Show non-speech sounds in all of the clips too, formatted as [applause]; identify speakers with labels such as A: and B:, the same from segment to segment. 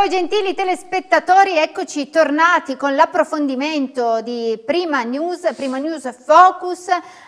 A: Voi gentili telespettatori, eccoci tornati con l'approfondimento di Prima News, Prima News Focus.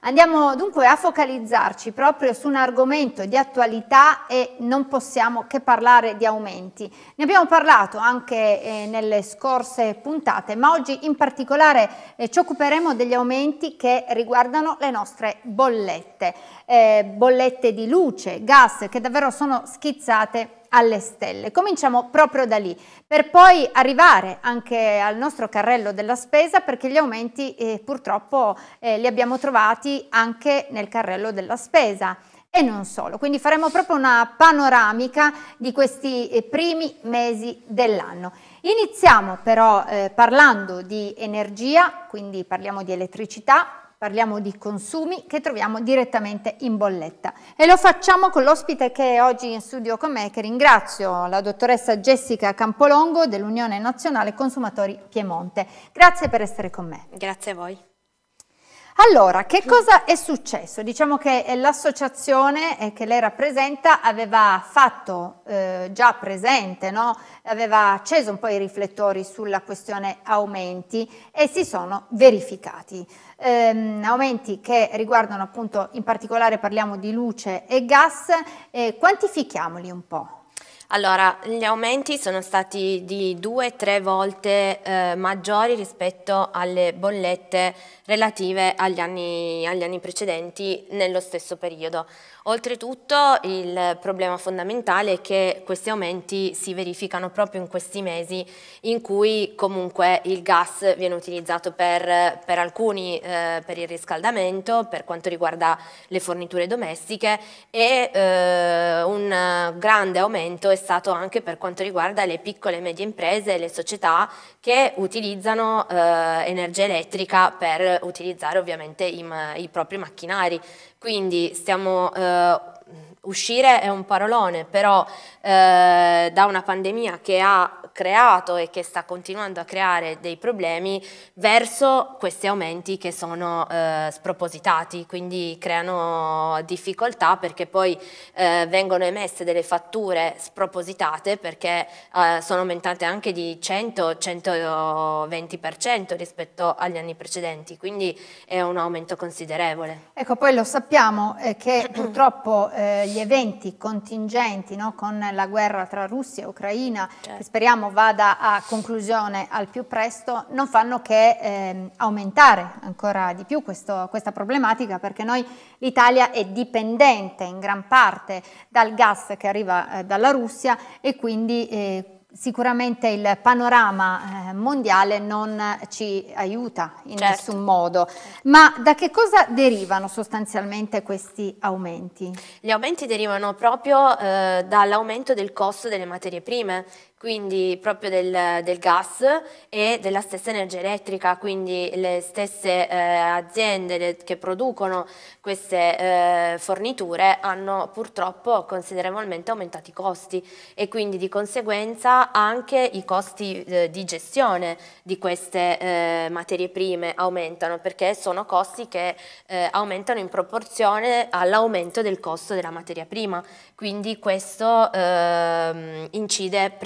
A: Andiamo dunque a focalizzarci proprio su un argomento di attualità e non possiamo che parlare di aumenti. Ne abbiamo parlato anche eh, nelle scorse puntate, ma oggi in particolare eh, ci occuperemo degli aumenti che riguardano le nostre bollette, eh, bollette di luce, gas, che davvero sono schizzate alle stelle. Cominciamo proprio da lì, per poi arrivare anche al nostro carrello della spesa perché gli aumenti eh, purtroppo eh, li abbiamo trovati anche nel carrello della spesa e non solo. Quindi faremo proprio una panoramica di questi eh, primi mesi dell'anno. Iniziamo però eh, parlando di energia, quindi parliamo di elettricità, parliamo di consumi che troviamo direttamente in bolletta e lo facciamo con l'ospite che è oggi in studio con me che ringrazio la dottoressa Jessica Campolongo dell'Unione Nazionale Consumatori Piemonte. Grazie per essere con me.
B: Grazie a voi.
A: Allora, che cosa è successo? Diciamo che l'associazione eh, che lei rappresenta aveva fatto eh, già presente, no? aveva acceso un po' i riflettori sulla questione aumenti e si sono verificati. Ehm, aumenti che riguardano appunto, in particolare parliamo di luce e gas, eh, quantifichiamoli un po'.
B: Allora, gli aumenti sono stati di due tre volte eh, maggiori rispetto alle bollette relative agli anni, agli anni precedenti nello stesso periodo. Oltretutto il problema fondamentale è che questi aumenti si verificano proprio in questi mesi in cui comunque il gas viene utilizzato per, per alcuni eh, per il riscaldamento, per quanto riguarda le forniture domestiche e eh, un grande aumento è stato anche per quanto riguarda le piccole e medie imprese e le società che utilizzano eh, energia elettrica per utilizzare ovviamente i, i propri macchinari. Quindi stiamo, eh, uscire è un parolone, però eh, da una pandemia che ha creato e che sta continuando a creare dei problemi verso questi aumenti che sono eh, spropositati, quindi creano difficoltà perché poi eh, vengono emesse delle fatture spropositate perché eh, sono aumentate anche di 100-120% rispetto agli anni precedenti, quindi è un aumento considerevole.
A: Ecco, poi lo sappiamo che [clears throat] purtroppo eh, gli eventi contingenti no, con la guerra tra Russia e Ucraina, certo. che speriamo vada a conclusione al più presto, non fanno che eh, aumentare ancora di più questo, questa problematica perché noi l'Italia è dipendente in gran parte dal gas che arriva eh, dalla Russia e quindi eh, Sicuramente il panorama eh, mondiale non ci aiuta in certo. nessun modo, ma da che cosa derivano sostanzialmente questi aumenti?
B: Gli aumenti derivano proprio eh, dall'aumento del costo delle materie prime, quindi proprio del, del, gas e della stessa energia elettrica, quindi le stesse eh, aziende che producono queste eh, forniture hanno purtroppo considerevolmente aumentato i costi e quindi di conseguenza anche i costi eh, di gestione di queste eh, materie prime aumentano perché sono costi che eh, aumentano in proporzione all'aumento del costo della materia prima, quindi questo ehm, incide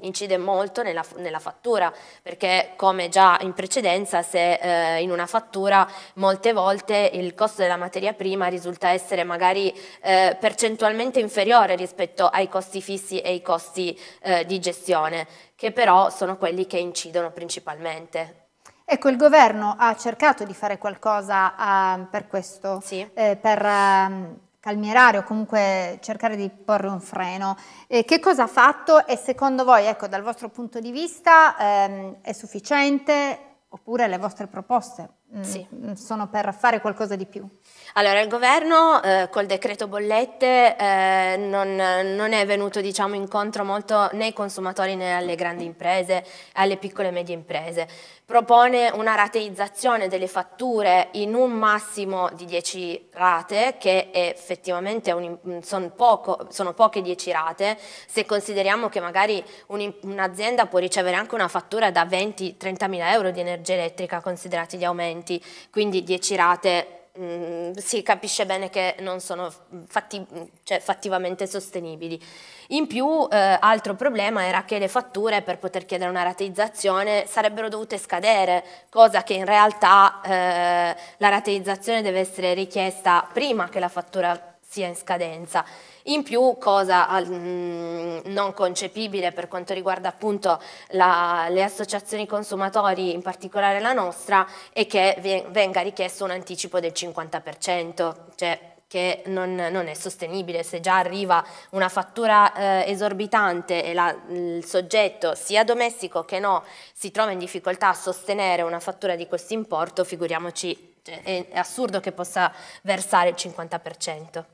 B: incide molto nella, nella, fattura, perché come già in precedenza se eh, in una fattura molte volte il costo della materia prima risulta essere magari eh, percentualmente inferiore rispetto ai costi fissi e ai costi eh, di gestione, che però sono quelli che incidono principalmente.
A: Ecco, il governo ha cercato di fare qualcosa uh, per questo, sì. eh, per uh, calmierare o comunque cercare di porre un freno. Eh, che cosa ha fatto e secondo voi, ecco, dal vostro punto di vista, ehm, è sufficiente oppure le vostre proposte mm, sì. sono per fare qualcosa di più?
B: Allora, il governo eh, col decreto bollette eh, non, non, è venuto diciamo, incontro molto né ai consumatori né alle grandi imprese, alle piccole e medie imprese. Propone una rateizzazione delle fatture in un massimo di 10 rate, che effettivamente un, sono, poco, sono, poche 10 rate, se consideriamo che magari un'azienda un può ricevere anche una fattura da 20-30 mila euro di energia elettrica considerati gli aumenti, quindi 10 rate mh, si capisce bene che non sono fatti, cioè, fattivamente sostenibili. In più, eh, altro problema era che le fatture per poter chiedere una rateizzazione sarebbero dovute scadere, cosa che in realtà eh, la rateizzazione deve essere richiesta prima che la fattura sia in scadenza. In più, cosa mh, non concepibile per quanto riguarda appunto la, le associazioni consumatori, in particolare la nostra, è che venga richiesto un anticipo del 50%, cioè che non, non, è sostenibile, se già arriva una fattura eh, esorbitante e la, il soggetto sia domestico che no si trova in difficoltà a sostenere una fattura di questo importo, figuriamoci, cioè, è, è assurdo che possa versare il 50%.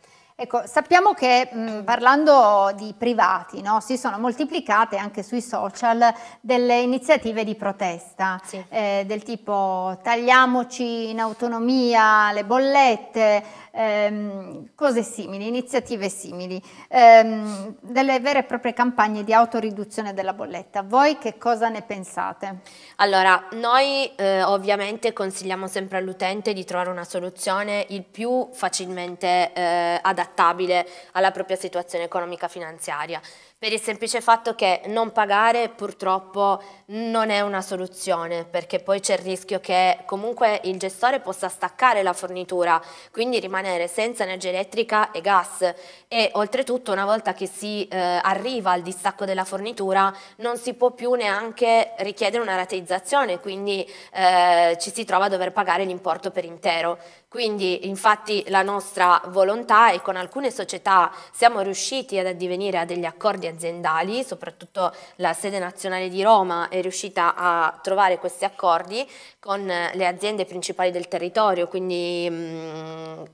A: Ecco, sappiamo che mh, parlando di privati no, si sono moltiplicate anche sui social delle iniziative di protesta sì. eh, del tipo tagliamoci in autonomia le bollette, ehm, cose simili, iniziative simili, ehm, delle vere e proprie campagne di autoriduzione della bolletta. Voi che cosa ne pensate?
B: Allora, noi eh, ovviamente consigliamo sempre all'utente di trovare una soluzione il più facilmente eh, adattabile alla propria situazione economica finanziaria per il semplice fatto che non pagare purtroppo non è una soluzione perché poi c'è il rischio che comunque il gestore possa staccare la fornitura quindi rimanere senza energia elettrica e gas. E oltretutto una volta che si eh, arriva al distacco della fornitura non si può più neanche richiedere una rateizzazione quindi eh, ci si trova a dover pagare l'importo per intero. Quindi infatti la nostra volontà è con alcune società siamo riusciti ad addivenire a degli accordi aziendali, soprattutto la sede nazionale di Roma è riuscita a trovare questi accordi con le aziende principali del territorio, quindi mm,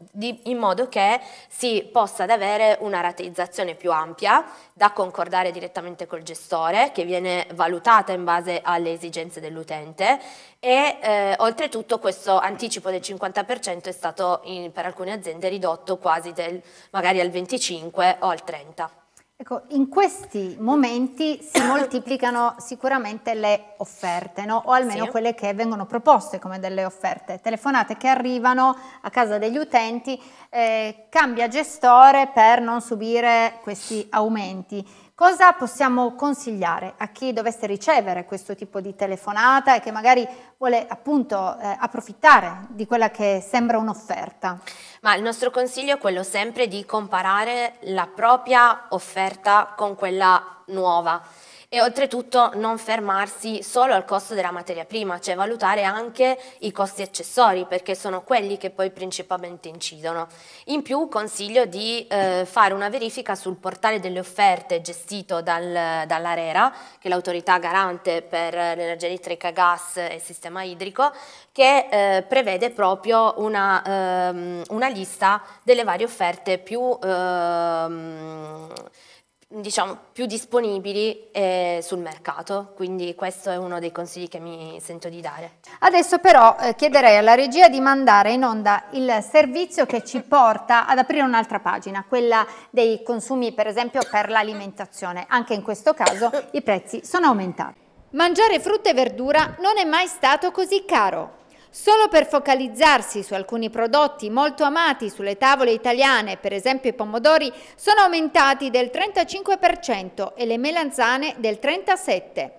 B: in modo che si possa avere una rateizzazione più ampia da concordare direttamente col gestore che viene valutata in base alle esigenze dell'utente e eh, oltretutto questo anticipo del 50% è stato in, per alcune aziende ridotto quasi del, magari al 25 o al 30.
A: Ecco, in questi momenti si moltiplicano sicuramente le offerte, no? o almeno sì. quelle che vengono proposte come delle offerte, telefonate che arrivano a casa degli utenti, eh, cambia gestore per non subire questi aumenti. Cosa possiamo consigliare a chi dovesse ricevere questo tipo di telefonata e che magari vuole appunto eh, approfittare di quella che sembra un'offerta?
B: Ma il nostro consiglio è quello sempre di comparare la propria offerta con quella nuova e oltretutto non fermarsi solo al costo della materia prima, cioè valutare anche i costi accessori perché sono quelli che poi principalmente incidono. In più consiglio di eh, fare una verifica sul portale delle offerte gestito dal, dall'ARERA, che è l'autorità garante per l'energia elettrica, gas e sistema idrico, che eh, prevede proprio una, ehm, una, lista delle varie offerte più... Ehm, diciamo, più disponibili eh, sul mercato, quindi questo è uno dei consigli che mi sento di dare.
A: Adesso però eh, chiederei alla regia di mandare in onda il servizio che ci porta ad aprire un'altra pagina, quella dei consumi per esempio per l'alimentazione. Anche in questo caso i prezzi sono aumentati. Mangiare frutta e verdura non è mai stato così caro. Solo per focalizzarsi su alcuni prodotti molto amati sulle tavole italiane, per esempio i pomodori, sono aumentati del 35% e le melanzane del 37%.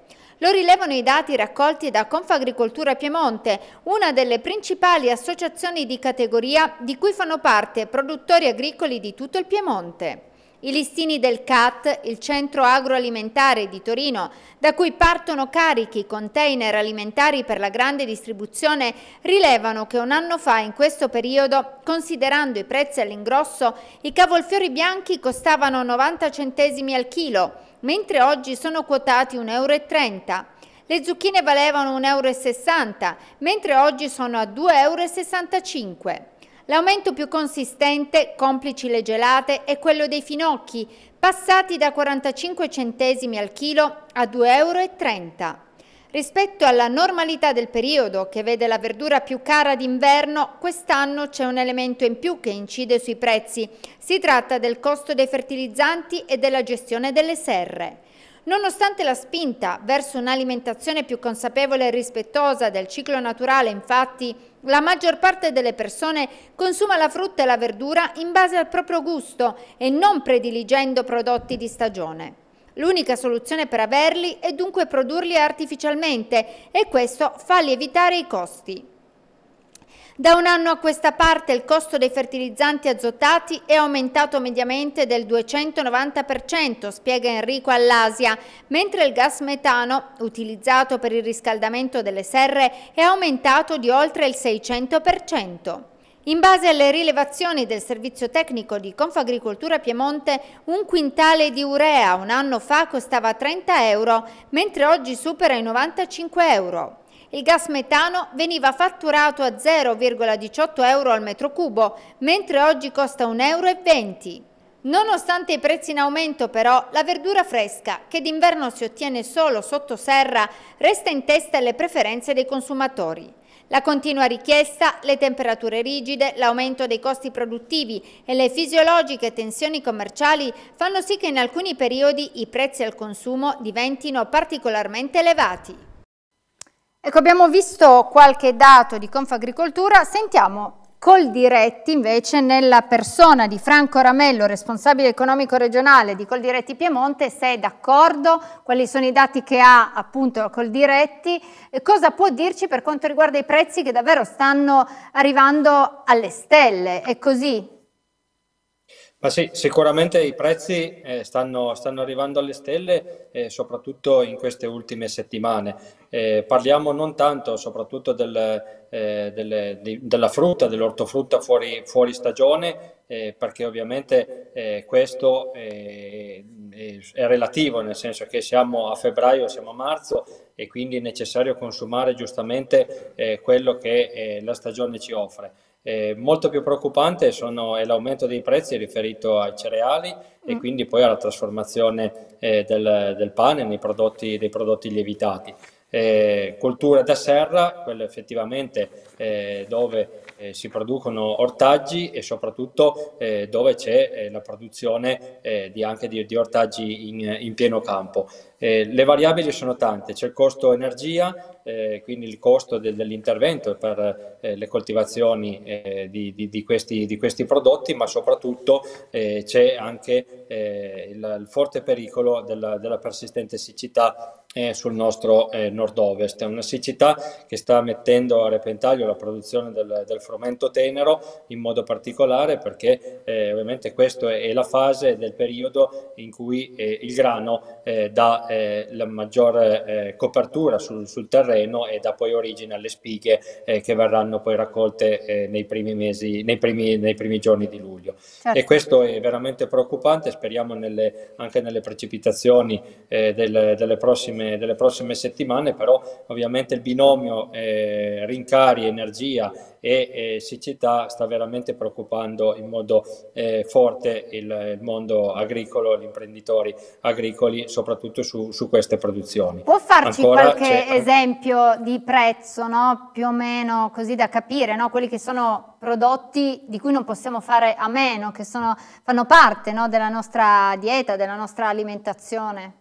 A: Lo rilevano i dati raccolti da Confagricoltura Piemonte, una delle principali associazioni di categoria di cui fanno parte produttori agricoli di tutto il Piemonte. I listini del CAT, il centro agroalimentare di Torino, da cui partono carichi container alimentari per la grande distribuzione, rilevano che un anno fa in questo periodo, considerando i prezzi all'ingrosso, i cavolfiori bianchi costavano 90 centesimi al chilo, mentre oggi sono quotati 1,30 euro. Le zucchine valevano 1,60 euro, mentre oggi sono a 2,65 euro. L'aumento più consistente, complici le gelate, è quello dei finocchi, passati da 45 centesimi al chilo a 2,30 euro. Rispetto alla normalità del periodo, che vede la verdura più cara d'inverno, quest'anno c'è un elemento in più che incide sui prezzi. Si tratta del costo dei fertilizzanti e della gestione delle serre. Nonostante la spinta verso un'alimentazione più consapevole e rispettosa del ciclo naturale, infatti, La maggior parte delle persone consuma la frutta e la verdura in base al proprio gusto e non prediligendo prodotti di stagione. L'unica soluzione per averli è dunque produrli artificialmente e questo fa lievitare i costi. Da un anno a questa parte il costo dei fertilizzanti azotati è aumentato mediamente del 290%, spiega Enrico Allasia, mentre il gas metano, utilizzato per il riscaldamento delle serre, è aumentato di oltre il 600%. In base alle rilevazioni del servizio tecnico di Confagricoltura Piemonte, un quintale di urea un anno fa costava 30 euro, mentre oggi supera i 95 euro. Il gas metano veniva fatturato a 0,18 euro al metro cubo, mentre oggi costa 1,20 euro. Nonostante i prezzi in aumento però, la verdura fresca, che d'inverno si ottiene solo sotto serra, resta in testa alle preferenze dei consumatori. La continua richiesta, le temperature rigide, l'aumento dei costi produttivi e le fisiologiche tensioni commerciali fanno sì che in alcuni periodi i prezzi al consumo diventino particolarmente elevati. Ecco, abbiamo visto qualche dato di Confagricoltura, sentiamo Coldiretti invece nella persona di Franco Ramello, responsabile economico regionale di Coldiretti Piemonte, se è d'accordo, quali sono i dati che ha appunto Coldiretti, e cosa può dirci per quanto riguarda i prezzi che davvero stanno arrivando alle stelle, è così?
C: Ma sì, sicuramente i prezzi eh, stanno, stanno, arrivando alle stelle, eh, soprattutto in queste ultime settimane. Eh, parliamo non tanto soprattutto del, eh, delle, di, della frutta, dell'ortofrutta fuori, fuori stagione, eh, perché ovviamente eh, questo è, è relativo, nel senso che siamo a febbraio, siamo a marzo e quindi è necessario consumare giustamente quello che la stagione ci offre. Eh, molto più preoccupante sono, è l'aumento dei prezzi riferito ai cereali mm. e quindi poi alla trasformazione eh, del, del, pane nei prodotti, dei prodotti lievitati. Eh, culture da serra, quelle effettivamente eh, dove eh, si producono ortaggi e soprattutto eh, dove c'è eh, la produzione eh, di, anche di, di ortaggi in, in, pieno campo. Eh, le variabili sono tante, c'è il costo energia, quindi il costo del, dell'intervento per le coltivazioni di, di, di, questi, di, questi, prodotti, ma soprattutto c'è anche il, il, forte pericolo della, della persistente siccità sul nostro nord-ovest. È una siccità che sta mettendo a repentaglio la produzione del, del frumento tenero in modo particolare perché eh, ovviamente questa è la fase del periodo in cui eh, il grano eh, dà eh, la maggiore eh, copertura sul, sul, terreno e dà poi origine alle spighe eh, che verranno poi raccolte nei primi mesi, nei primi, nei primi giorni di luglio. Certo. E questo è veramente preoccupante, speriamo nelle, anche nelle precipitazioni del, delle, prossime, delle prossime settimane, però ovviamente il binomio rincari energia e eh, siccità sta veramente preoccupando in modo eh, forte il, il, mondo agricolo, gli imprenditori agricoli, soprattutto su, su queste produzioni.
A: Può farci Ancora qualche esempio di prezzo, no? più o meno così da capire, no? quelli che sono prodotti di cui non possiamo fare a meno, che sono, fanno parte no? della nostra dieta, della nostra alimentazione?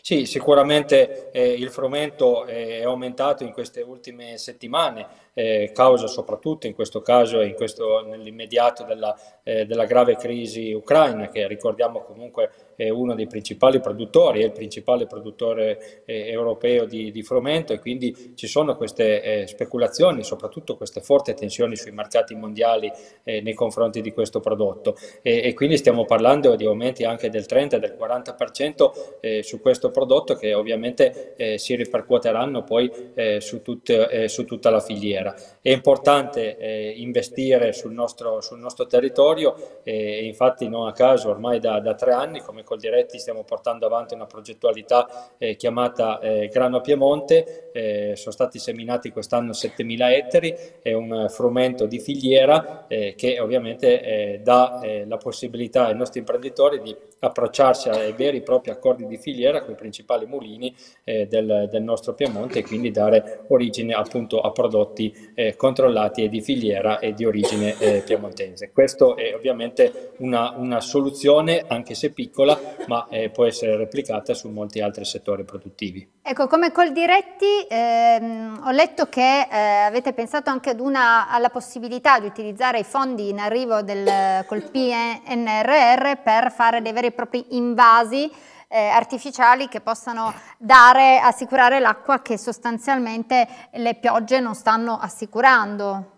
C: Sì, sicuramente eh, il frumento è aumentato in queste ultime settimane, eh, causa soprattutto in questo caso questo, nell'immediato della, eh, della, grave crisi ucraina, che ricordiamo comunque è uno dei principali produttori, è il principale produttore eh, europeo di, di, frumento e quindi ci sono queste eh, speculazioni, soprattutto queste forti tensioni sui mercati mondiali eh, nei confronti di questo prodotto e, e, quindi stiamo parlando di aumenti anche del 30 del 40% su questo prodotto che ovviamente eh, si ripercuoteranno poi eh, su, tutte, eh, su, tutta la filiera. È importante eh, investire sul nostro, sul nostro territorio e infatti non a caso ormai da, da, tre anni come Coldiretti stiamo portando avanti una progettualità eh, chiamata eh, Grano Piemonte, sono stati seminati quest'anno 7.000 ettari, è un frumento di filiera che ovviamente dà la possibilità ai nostri imprenditori di approcciarsi ai veri e propri accordi di filiera con i principali mulini eh, del, del, nostro Piemonte e quindi dare origine appunto a prodotti eh, controllati e di filiera e di origine eh, piemontese. Questo è ovviamente una, una, soluzione, anche se piccola, ma eh, può essere replicata su molti altri settori produttivi.
A: Ecco, come Coldiretti ehm, ho letto che eh, avete pensato anche una, alla possibilità di utilizzare i fondi in arrivo del, col PNRR per fare dei veri e propri invasi eh, artificiali che possano dare, assicurare l'acqua che sostanzialmente le piogge non stanno assicurando.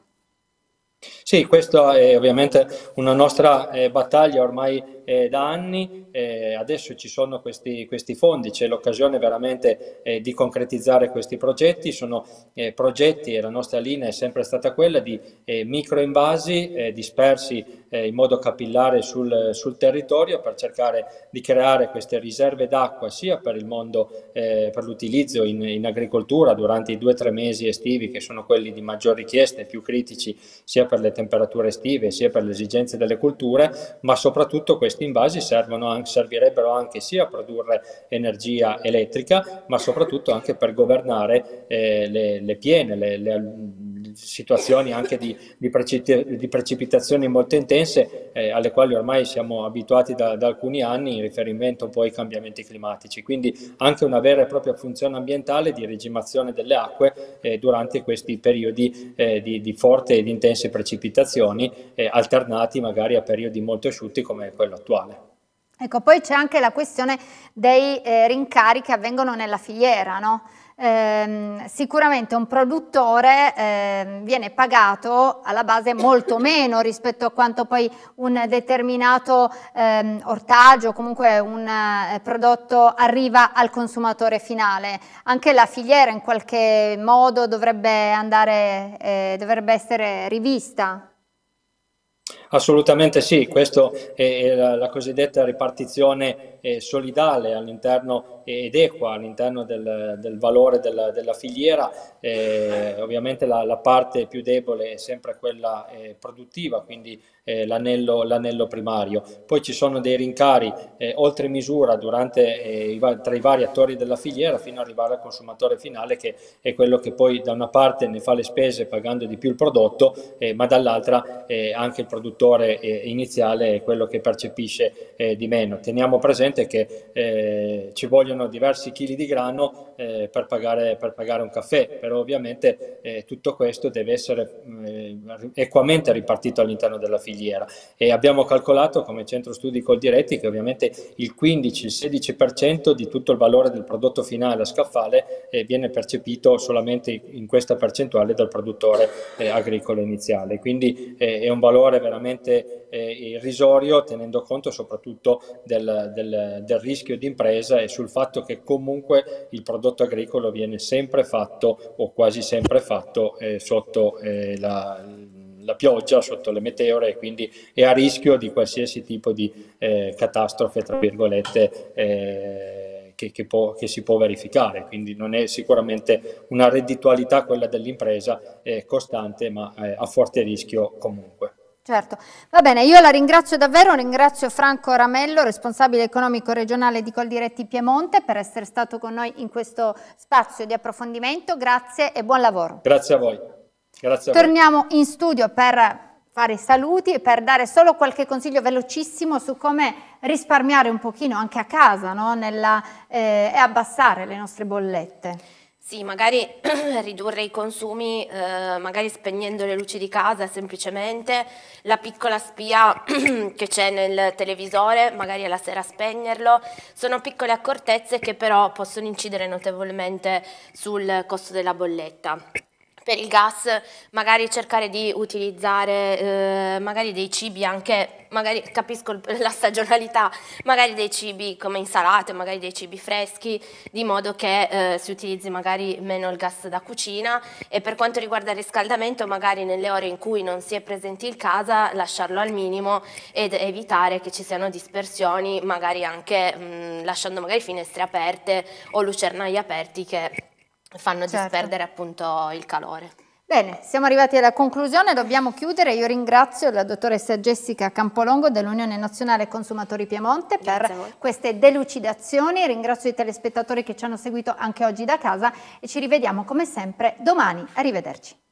C: Sì, questa è ovviamente una nostra eh, battaglia ormai eh, da anni, eh, adesso ci sono questi, questi fondi, c'è l'occasione veramente eh, di concretizzare questi progetti, sono eh, progetti e la nostra linea è sempre stata quella di eh, microinvasi eh, dispersi in modo capillare sul, sul, territorio per cercare di creare queste riserve d'acqua sia per il mondo, per l'utilizzo in, in, agricoltura durante i due o tre mesi estivi che sono quelli di maggior richiesta e più critici sia per le temperature estive sia per le esigenze delle culture, ma soprattutto questi questi invasi servono, servirebbero anche sia a produrre energia elettrica, ma soprattutto anche per governare eh, le, le, piene, le, le situazioni anche di, di, precip di, precipitazioni molto intense eh, alle quali ormai siamo abituati da, da, alcuni anni in riferimento poi ai cambiamenti climatici. Quindi anche una vera e propria funzione ambientale di regimazione delle acque eh, durante questi periodi eh, di, di forti ed intense precipitazioni eh, alternati magari a periodi molto asciutti come quello attuale.
A: Ecco, poi c'è anche la questione dei eh, rincari che avvengono nella filiera, no? Eh, sicuramente un produttore eh, viene pagato alla base molto [coughs] meno rispetto a quanto poi un determinato eh, ortaggio o comunque un eh, prodotto arriva al consumatore finale. Anche la filiera in qualche modo dovrebbe, andare, eh, dovrebbe essere rivista.
C: Assolutamente sì, questa è la, la, cosiddetta ripartizione eh, solidale all'interno ed equa all'interno del, del, valore della, della filiera. Eh, ovviamente la, la, parte più debole è sempre quella eh, produttiva, quindi eh, l'anello, primario. Poi ci sono dei rincari eh, oltre misura durante, eh, i, tra i vari attori della filiera fino ad arrivare al consumatore finale che è quello che poi da una parte ne fa le spese pagando di più il prodotto, ma dall'altra anche il produttore eh, iniziale è quello che percepisce eh, di meno. Teniamo presente che eh, ci vogliono diversi chili di grano eh, per pagare, per, pagare, un caffè, però ovviamente eh, tutto questo deve essere eh, equamente ripartito all'interno della filiera e abbiamo calcolato come centro studi col diretti che ovviamente il 15-16% di tutto il valore del prodotto finale a scaffale viene percepito solamente in questa percentuale dal produttore agricolo iniziale, quindi è un valore veramente veramente eh, irrisorio tenendo conto soprattutto del, del, del rischio di impresa e sul fatto che comunque il prodotto agricolo viene sempre fatto o quasi sempre fatto eh, sotto eh, la, la pioggia sotto le meteore e quindi è a rischio di qualsiasi tipo di eh, catastrofe, tra virgolette, eh, che, che, può, che, si può verificare. Quindi non è sicuramente una redditualità quella dell'impresa costante, ma eh, a forte rischio comunque.
A: Certo, va bene, io la ringrazio davvero, ringrazio Franco Ramello, responsabile economico regionale di Coldiretti Piemonte, per essere stato con noi in questo spazio di approfondimento, grazie e buon lavoro.
C: Grazie a voi. Grazie
A: a Torniamo voi. in studio per fare i saluti e per dare solo qualche consiglio velocissimo su come risparmiare un pochino anche a casa no? Nella, eh, e abbassare le nostre bollette.
B: Sì, magari [clears throat] ridurre i consumi, eh, magari spegnendo le luci di casa semplicemente, la piccola spia [clears throat] che c'è nel televisore, magari alla sera spegnerlo, sono piccole accortezze che però possono incidere notevolmente sul costo della bolletta per il gas magari cercare di utilizzare eh, magari dei cibi anche, magari capisco [laughs] la stagionalità, magari dei cibi come insalate, magari dei cibi freschi, di modo che eh, si utilizzi magari meno il gas da cucina e per quanto riguarda il riscaldamento magari nelle ore in cui non si è presenti in casa lasciarlo al minimo ed evitare che ci siano dispersioni, magari anche mh, lasciando magari finestre aperte o lucernai aperti che fanno certo. disperdere appunto il calore.
A: Bene, siamo arrivati alla conclusione, dobbiamo chiudere. Io ringrazio la dottoressa Jessica Campolongo dell'Unione Nazionale Consumatori Piemonte per queste delucidazioni, ringrazio i telespettatori che ci hanno seguito anche oggi da casa e ci rivediamo come sempre domani. Arrivederci.